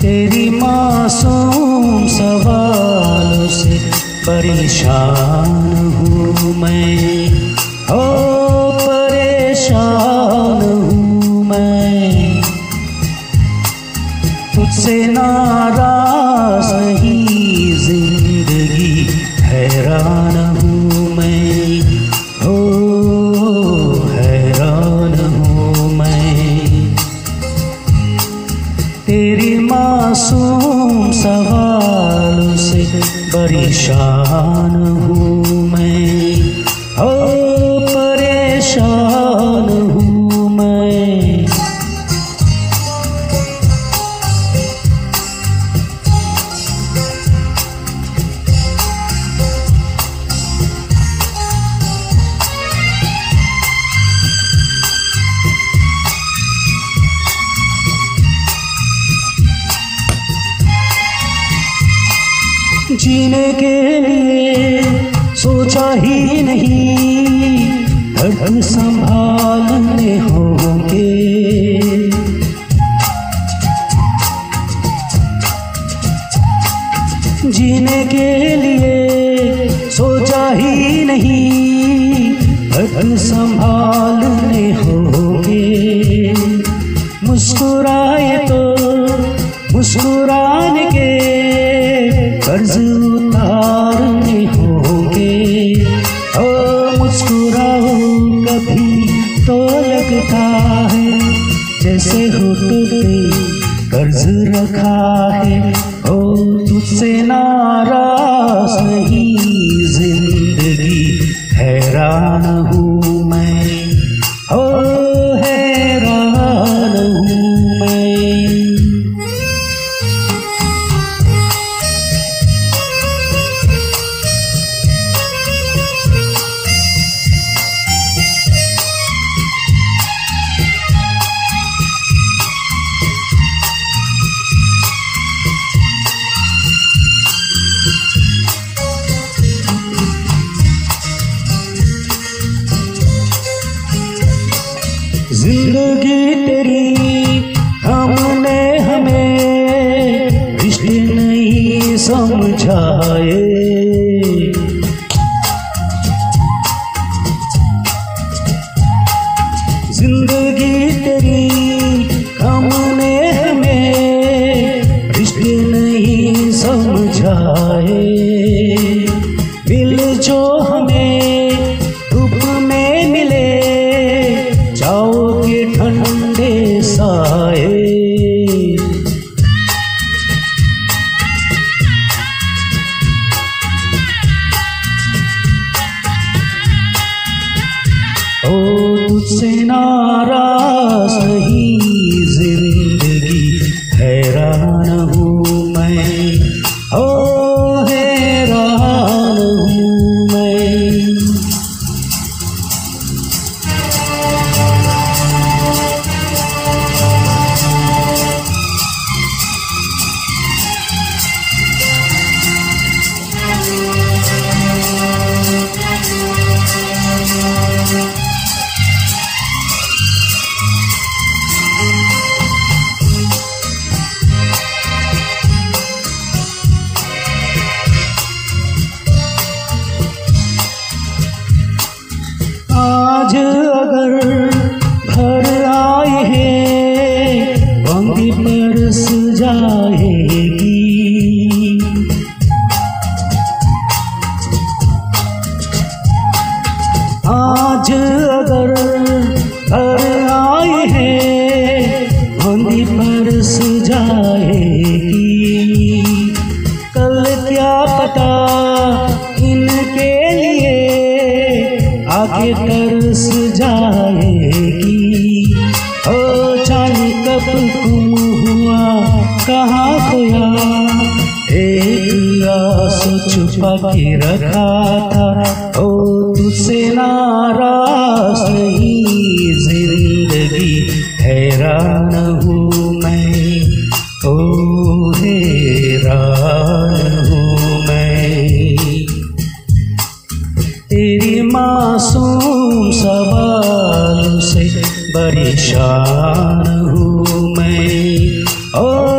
तेरी मासूम सवालों से परेशान हूँ मैं। हो परेशान हूँ मैं। हो जीने के लिए सोचा ही नहीं। धड़ संभालने होंगे। जीने के लिए सोचा ही नहीं। धड़ संभालने होंगे। मुस्कुराए तो मुस्कुराने के कर्ज उतारने होंगे। ओ, मुस्कुराओ कभी तो लगता है, जैसे हो पे कर्ज रखा है। ओ, तुझसे नाराज़ ज़िंदगी तेरी हमने हमें नहीं समझाए। दिल जो हमें तुझसे आज अगर घर आए हैं बंदी पर जाएगी आगे तरस जाएगी ओ जाने कब गुम हुआ? कहाँ खोया? एक आस छुपा के रखा था। ओ तुझसे नाराज़ नहीं, ज़िंदगी हैरान हूँ मैं। ओ परेशान हूँ मैं। ओ